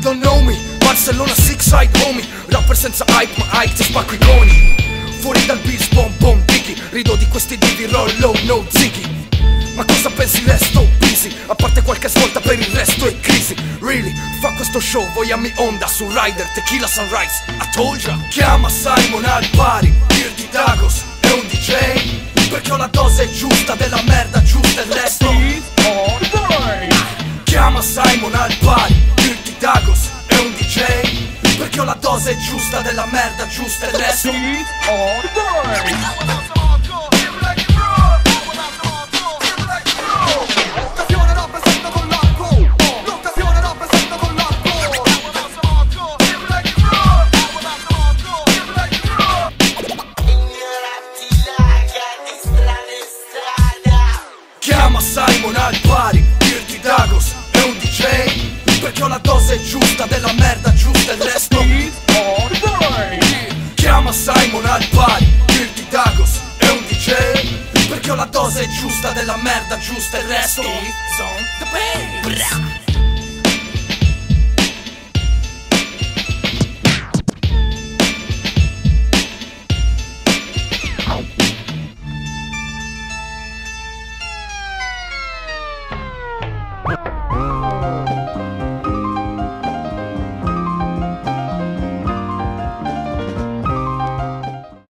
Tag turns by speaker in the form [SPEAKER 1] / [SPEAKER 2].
[SPEAKER 1] You don't know me, Barcellona Six Side homie Rapper senza hype ma hype ti spacco i coni. Fuori dal beat bom bom dicky Rido di questi divi rollo no ziggy. Ma cosa pensi resto busy. A parte qualche svolta per il resto è crisi. Really, fa questo show vogliami onda su Rider Tequila Sunrise. I told ya Chiama Simon al pari Dirty Dagos Simon al pari Dirty Dagos è un DJ Perché ho la dose giusta della merda giusta e resto
[SPEAKER 2] L'occasione rappresenta con
[SPEAKER 1] che ho la dose giusta della merda giusta il resto Chiama Simon al pari, Dirty Dagos è un DJ Perché ho la dose giusta della merda giusta il resto Mm.